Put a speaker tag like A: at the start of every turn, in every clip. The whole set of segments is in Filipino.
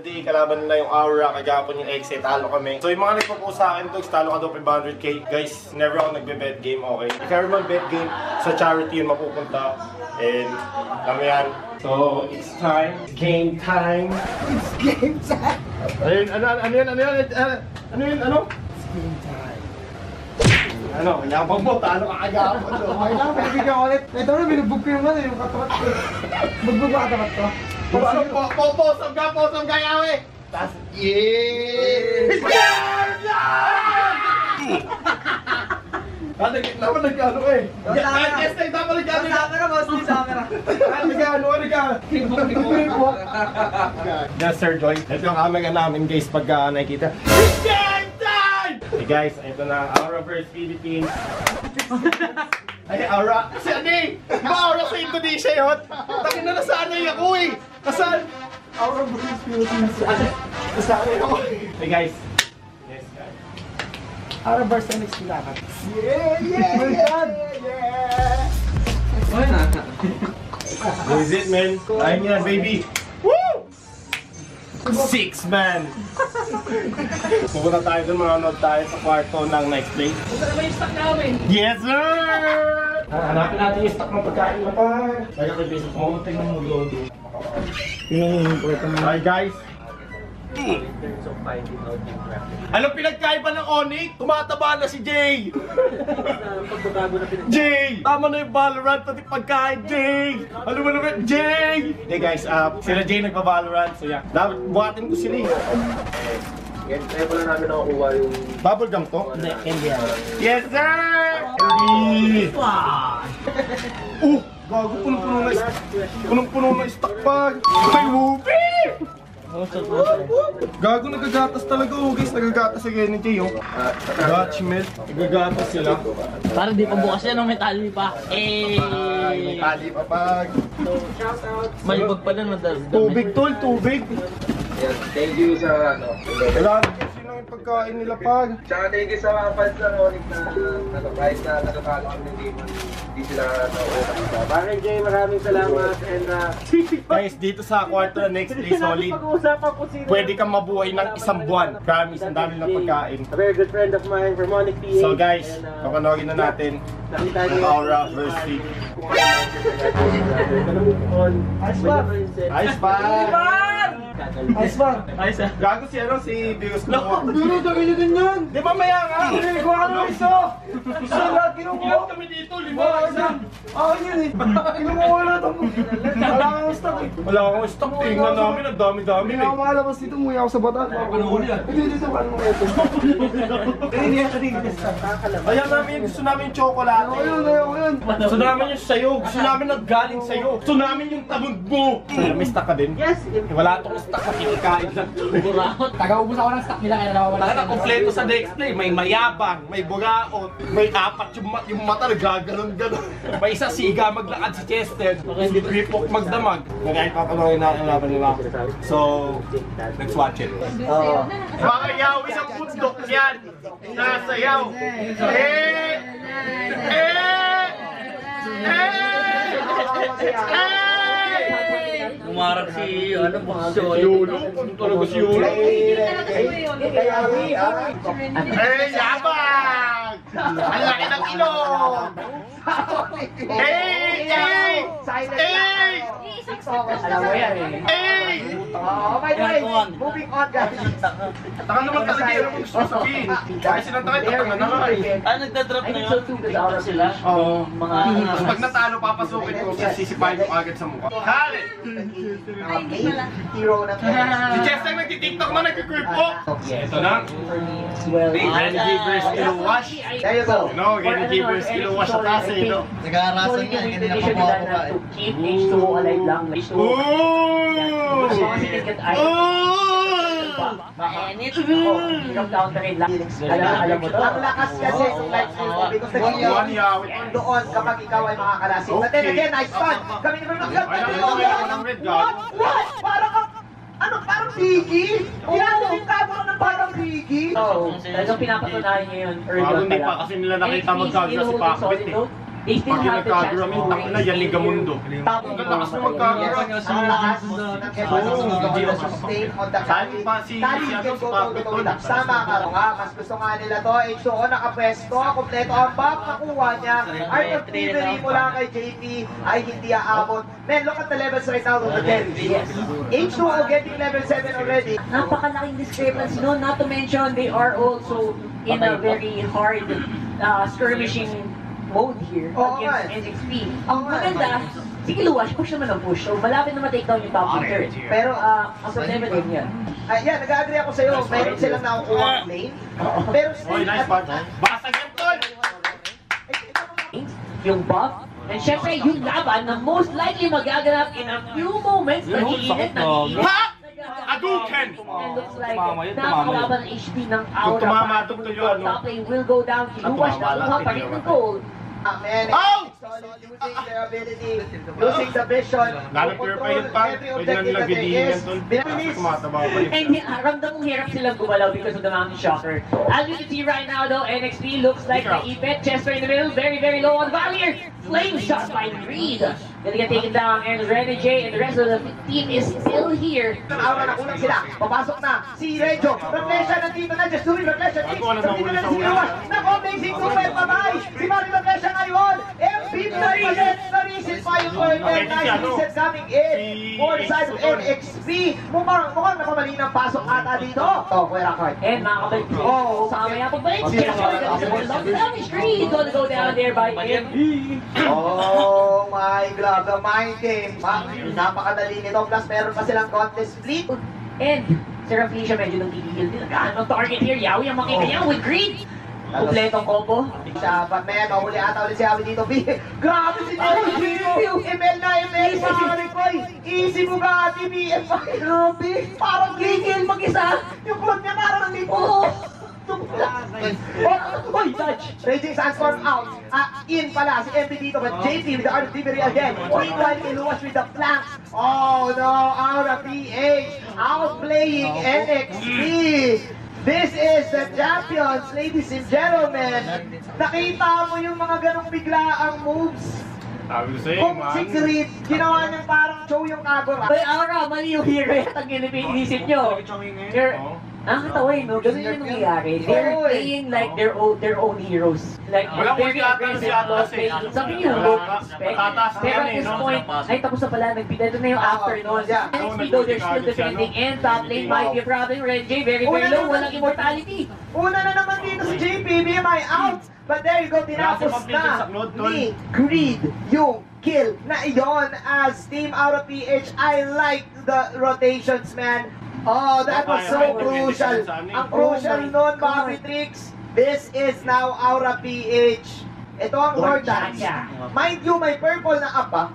A: Hindi, kalaban nila yung Aura, kagapon yung exit, talo kami. So yung mga nagpo-post sa akin, Dogs, talo ka daw 500k. Guys, never ako nagbe-bet game, okay? If ever man bet game, sa charity yun mapupunta. And, kami yan. So, it's time. Game time. It's game time. Ayun, ano, ano yun, ano yun, ano, ano yun, ano? It's game time. Ano, yabang mo, talo ka kagapon.
B: Okay lang, pwede ka ulit. Ito na, binubog ko yung ano, yung katapat ko. Bugbog ba katapat ko?
A: Po, po, po, posong ka, posong ka, yawe! Ano, naman nagkano eh. Yes, tayo dapat nagkano.
B: Sa camera, boss, di sa camera.
A: Ano nagkano, ano nagkano? Yes, Sir Joy. Ito yung camera namin, guys, pagka nakikita. It's game time! Hey guys, ito na, Aura vs. Philippines. Ay, Aura. Si Adi! Ba, Aura sa Indonesia yun? Takin na nasanay ako eh! Kasan?
B: Aura Bruce Philippines.
A: Nasanay ako Hey guys. Yes, guys.
B: Aura Bruce NXT lakat.
A: Yeah, yeah, yeah, yeah! This is it, man. Ayun yan, baby. Woo! Six man! Pupunta tayo dun, manonood tayo sa kwarto ng next play.
B: Ito na ba yung stock namin?
A: Yes, sir! Hanapin natin yung stock ng pagkain na pa. Kaya kay Basic mo, tingnan mo doon. Hi guys! Anong pinagkaiba ng Onyx? Tumataba na si Jay! Jay! Tama na yung Valorant pati pagkain, Jay! Ano ba naman, Jay! Hey guys, uh, sila Jay nagpa-Valorant, so yeah. Dapat buhatin ko sila eh.
C: Yan, kaya pala namin nakukuha yung...
A: Bubble gum to?
B: Hindi, candy yan.
A: Yes, sir! Candy! Uh! Gago, punong-puno na is- punong-puno na stock bag! May whoopee! Gago, nagagatas talaga oh guys, nagagatas si Kenny J oh. Dutch milk, nagagatas sila.
D: Parang di pa bukas yan, no? may tali pa.
A: Ay, may
D: Eh,
A: tali pa pag.
D: malibag pa dun, madalas.
A: Tubig tol, tubig.
C: Yan, thank you sa ano.
A: Kailangan kasi yung pagkain nila pag.
C: Tsaka thank you sa mga fans ng Onyx na ano, kahit na natatalo kami ng game, hindi sila nauuna kita. Bakit Jay, maraming salamat and uh,
A: Guys, dito sa kwarto na next play solid. Pwede kang mabuhay ng isang buwan. Promise, ang dami ng pagkain.
C: A very good friend of mine from Onyx PH.
A: So guys,
C: And, uh,
A: na natin ang Aura vs. Phoebe.
C: Ayos ba?
A: Ayos pa!
B: Ayos ba?
D: Ayos ah.
A: Gago si ano, si Bios ko.
B: Duro, dami nyo din yan.
A: Di ba maya nga?
B: Hindi ko ano isa. Isa lahat kinukuha.
A: kami dito,
B: Wala isa. Akin yun eh. Kinukuha na ito. Wala kang stock eh.
A: Wala akong stock. Tingnan namin, ang dami-dami
B: Hindi ako
A: eh.
B: makalabas dito, umuwi ako sa bata. Panuhuli yan. Hindi, dito, paano mo ito? Hindi, hindi, hindi.
A: Ayaw namin, gusto namin yung chocolate.
B: Ayoko yun, ayoko yun.
A: Gusto namin yung sayo. Gusto namin naggaling sayo. Gusto namin yung tabog mo. May stock ka din?
C: Yes.
A: Wala tong stock kasi kikain lang.
D: Buraot.
B: Taga-ubos ako ng stock nila kaya nawawala
A: Wala na, kompleto sa display. May mayabang, may buraot, may apat yung, ma- yung mata nagaganon-ganon. May isa siga maglakad si Chester. Hindi tripok magdamag. Kaya ipapanorin natin ang laban nila. So, let's watch it.
C: Oo.
A: Mga yaw, isang bundok yan. Nasayaw. Eh! Eh! Eh!
D: Umarap si, ano, Bosyo.
A: Yulo, kung talaga si Yulo. Eh, yabang! Ang laki ng ilong! Eh! Eh! Eh!
B: Alam mo yan eh.
A: Eh!
B: Oh, by the way, moving on guys.
A: Taka naman talaga yun ang gusto sabihin. Kahit silang takay, tatanga na nga eh.
D: Ah, nagdadrop na yun. Nagdadrop sila.
A: Oo.
D: Mga,
A: Tapos pag natalo, papasukin ko, sisipahin ko agad sa mukha. Karen!
B: Hero ng
A: Si Chester nagtitiktok na, nagkikwip po! Ito na. Renny Givers Kilo Wash.
B: There you go.
A: No, Renny Givers Kilo Wash sa taas eh, no?
B: Nag-aarasan yan, hindi na kamuha ko ka eh.
D: Keep H2O alive lang. H2O.
A: Ooh!
D: Hirap counterin lang.
B: Alam, alam mo to. Ang lakas kasi ng stream ko because
A: One yawit.
B: doon kapag ikaw ay makakalasing. But then again, nice fun. Kami naman
A: guard.
B: What? What? Parang ano, parang Biggie? Ginagawa yung kabo ng parang Biggie?
D: Oo. Talagang pinapatunayan niya yun.
A: Bago hindi
D: pa
A: kasi nila nakita magkagda si Pacbet eh.
D: They still
A: Pag yung
D: to
A: tangin na, yan Ligamundo.
D: Top
A: Ang lakas na magkagaram.
B: Ang lakas on the
A: Tali pa si-
B: Tali
A: si
B: can go
A: si
B: to
A: Pablo
B: the
A: Tol.
B: top. Tama ka nga, mas gusto nga nila to. H2O nakapwesto, kompleto ang buff nakuha niya. Art of Thievery mula kay JP ay hindi aabot. Man, look at the levels right now of the carry.
D: Yes.
B: H2O getting level 7 already.
D: Napakalaking discrepancy no, not to mention they are also in a very hard uh, skirmishing mode here
B: Oo nga
D: against. NXP.
B: Oo
D: Ang
B: nga
D: maganda, sige Luwash, push naman ang push. So malapit na ma-take down yung top third. Pero uh, ang problema din yan.
B: Ay, yan, nag-agree ako sa'yo. Meron silang nakukuha lane. Pero
A: Oy,
B: still,
A: nice
B: at-
A: part. Basag yan, tol!
D: yung buff. And syempre, yung laban na most likely magaganap in a few moments, nag-iinit, nag-iinit.
A: Ha? Aduken!
D: And looks like
E: Tumama yun, tumama
D: napakalaban ng HP ng
A: Kung
D: Aura.
A: tumama
D: to
A: tuyo, ano?
D: Top lane will go down. Si
A: Ah,
D: Luwash
A: tumama
D: na
A: lang,
D: pa rin ng goal.
B: Man,
A: Oh!
B: solid using their ability, losing the vision,
A: Lalo purify yun
B: control
A: pa.
B: every
A: Pwede na
B: objective
A: nilang
B: that there
A: bidihin yan,
B: is.
A: tol.
B: Binabilis.
A: Kumataba pa.
D: And uh, ramdam mong hirap silang gumalaw because of the Mountain Shocker. As you can see right now though, NXP looks like the Ipet, Chester in the middle, very, very low on Valier. Flame shot by Creed. Gonna get taken down, and Rene J and the rest of the team is still here.
B: Aura na kulang sila. Papasok na si Rejo. Reflection nandito na. Just doing reflection.
A: Na,
B: Nandito na
A: sa
B: si
A: una.
B: Luwas. Nako-amazing super patay. Si Mario Reflection ngayon. Ulit. Na-reset pa yung Corner.
A: Okay, si
B: Nice
A: ano?
B: in.
A: Si
B: For the side of. NXP. Mukhang, mukhang nakamali ng pasok ata dito. Oh, Kuya Card.
D: And makakabalik ko.
B: Oh,
D: Sa
B: okay.
D: maya pagbalik, get some damage. Creed gonna go down there by MB.
B: Oh my God, the mind game. Napakadali nito. Plus, meron pa silang contest fleet.
D: And Serafisha medyo nang gigigil din. Nagkaano target here, Yawi ang makita niya with Creed. Kompletong combo.
B: Siya, but man, mahuli ata ulit si Awi dito. B. Grabe si Joey dito. ML na ML, pare ko. Easy Bugatti, BM5. Grabe. Parang gigil mag-isa. Yung clock niya parang. Oh, Oy, touch! Raging Sandstorm out. Ah, in pala si MB dito, but JP with the art of delivery again. Meanwhile, Iluwas with the flanks. Oh no, Aura PH outplaying NXT. This is the champions, ladies and gentlemen. Nakita mo yung mga ganong biglaang moves.
A: Sabi ko sa'yo,
B: Kung
A: man.
B: si Creed, ginawa niyang parang show yung Kagura.
D: Bay Aura, mali yung hero yata ang inisip nyo. You're. Nakakatawa eh, no? Ganun yung nangyayari. They're
B: Oo, eh.
D: playing like their own, their own heroes. Like,
A: Wala ko
D: very
A: Atlas,
D: aggressive,
A: si Atlas eh.
D: play. Sabi niyo,
A: Wala
D: low
A: ka.
D: respect.
A: Matataas na
D: Pero
A: yan
D: at
A: eh,
D: this
A: no?
D: point, ay tapos na pala, nagbida ito na yung
B: Oo,
D: after nun.
B: yeah.
D: NXT
A: Oo,
D: though, they're still defending and top lane might be a problem. Red J, very, very low, walang immortality.
B: Una na naman dito si JP, BMI out. But there you go, tinapos
A: Pablo
B: na
A: tol.
B: ni Creed yung kill na iyon as Team Out of PH. I like the rotations, man. Oh, that was so crucial. Ang
D: Oh
B: crucial
D: my
B: nun,
D: God.
B: Bobby Tricks. This is now Aura PH. Ito ang Lord Dance. Mind you, may purple na up ah.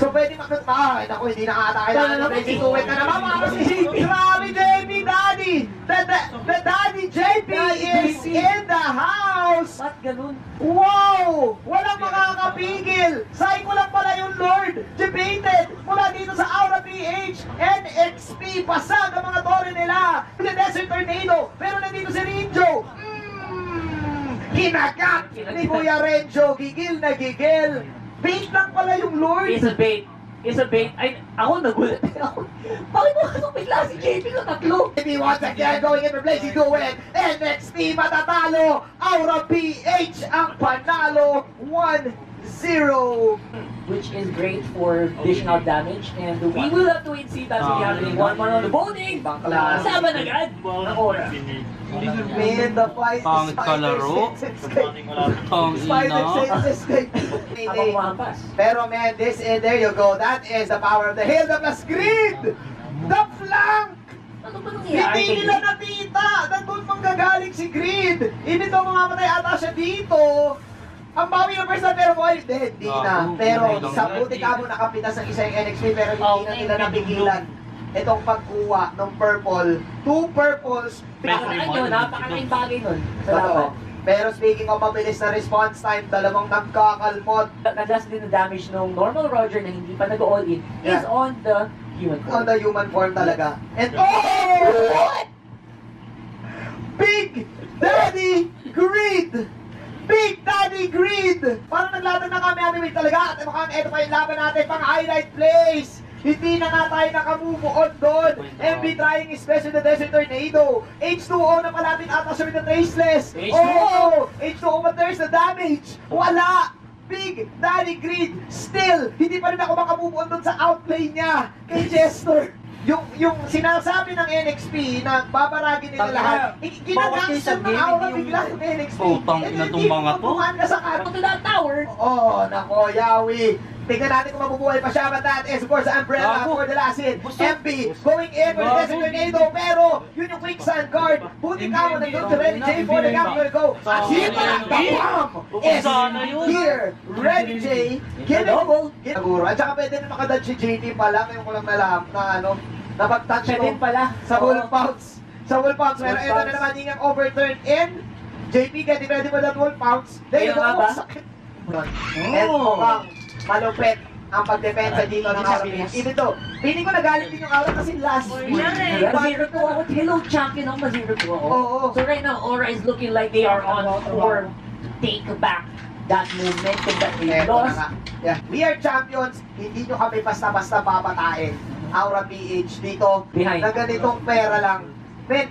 B: So pwede makot pa. Ay, naku, hindi na ata kailangan na medyo tuwet na naman. Mga kasi Grabe, JP Daddy! The, the, the Daddy JP is in the house!
D: Ba't ganun?
B: Wow! Walang makakapigil! Say ko lang pala yung Lord! Debated mula dito sa Aura PH NXP! Pasag ang mga tore nila! The Desert Tornado! Pero nandito si Rinjo! Mm, Kinagat ni Kuya Renjo! Gigil na gigil! Bait lang pala yung Lord!
D: It's a bait. It's a bait. Ay, ako nagulat ako. Bakit mo bigla si JP na tatlo?
B: Maybe once again going in replacing Duet NXT matatalo Aura PH ang panalo 1-0
D: which is great for additional damage. And we will have to wait see that's what happening. One one on the boating.
B: Bangklas.
D: Saban agad. Ng aura.
B: Man, the fight
E: Pangit kalaro. Ang
B: Spider
E: ina.
B: Pero man, this is, there you go. That is the power of the hill, the plus grid! The flank!
D: Ano
B: Hindi
D: kay
B: nila nakita na doon manggagaling si Grid. Even though mamamatay ata siya dito, ang bawi ng first time, pero boy, hindi, hindi na.
E: Ah,
B: Pero
E: okay lang
B: sa buti ka mo nakapitas ng isang NXT, pero hindi
D: Oh,
B: na nila napigilan itong pagkuha ng purple. Two purples.
D: Nakakaan nyo, napakalaking bagay nun. Sa
B: Totoo.
D: laban.
B: Pero speaking of mabilis na response time, dalawang nagkakalmot
D: Kadalas din na damage ng normal Roger na hindi pa nag-all in is
B: Yeah.
D: on the human
B: on
D: form.
B: the human form talaga. And oh! Big Daddy Greed Big Daddy Greed! Parang naglatag na kami kami talaga at mukhang ito pa yung laban natin pang highlight plays. Hindi na nga tayo nakamove on doon. MB trying his best with the Desert Tornado. H2O na palapit ata siya with the Traceless.
D: H2O!
B: Oh! H2O but there's the damage. Wala! Big Daddy Greed still hindi pa rin ako makamove on doon sa outplay niya kay Jester. Yung yung sinasabi ng NXP na babaragin nila lahat,
E: Bawat
B: ginagangsel
E: isa
B: ng
E: game,
B: aura
E: yung-
B: bigla ng NXP.
E: Putang
B: Eh,
E: ina
B: hindi
E: tong mga to.
B: mabubuhan ka sa kanya.
D: to that tower.
B: Oh, nako, Yawi. Tingnan natin kung mabubuhay pa siya. But that is, of course, the umbrella
E: Gago.
B: for the last hit.
E: Busog.
B: MB going in with the
E: Gago.
B: Desert Tornado. Pero, yun yung quicksand guard. Buti ka mo nandun si Ready J for the gap will go. At here pa lang, the bomb is
E: Sana yun.
B: here. Ready J, it. Siguro. At saka pwede na makadodge si JT pala. Ngayon ko lang nalam na ano, napag-touch ko
D: din pala.
B: sa
D: Oo.
B: Wolf Pounce. Sa Wolf Pounce, pero
D: Wolf
B: ito na
D: Pounce.
B: naman yung overturn in. JP, getting ready for that Wolf Pounce. There you
D: Ayun nga
B: go.
D: ba?
B: Sakit. And mukhang malupit ang pagdepensa dito ng Aura Phoenix. Even though, feeling ko nagalit din yung Aura kasi last week.
D: Mazero to ako. Hello, champion ako. Mazero to ako.
B: Oo.
D: So right now, Aura is looking like they are on form. Take back that momentum that they
B: Eto na
D: lost.
B: nga. Yeah. We are champions. Hindi nyo kami basta-basta babatain. Aura PH dito.
D: Behind.
B: Na ganitong pera lang. Men,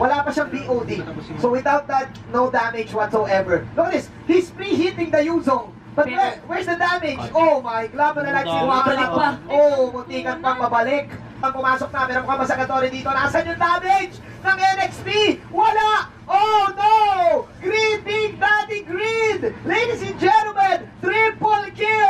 B: wala pa siyang BOD. So without that, no damage whatsoever. This. He's pre-hitting the Yuzong. But
D: Pero-
B: where, where's the damage? Oh my, laban na lang si.
D: Bumabalik pa.
B: Oh, muntikan pang mabalik. Pag pumasok na, meron mukhang masagatori dito. Nasaan yung damage ng NXP? Wala! Oh no! Green Big Daddy Grid! Ladies and gentlemen, triple kill!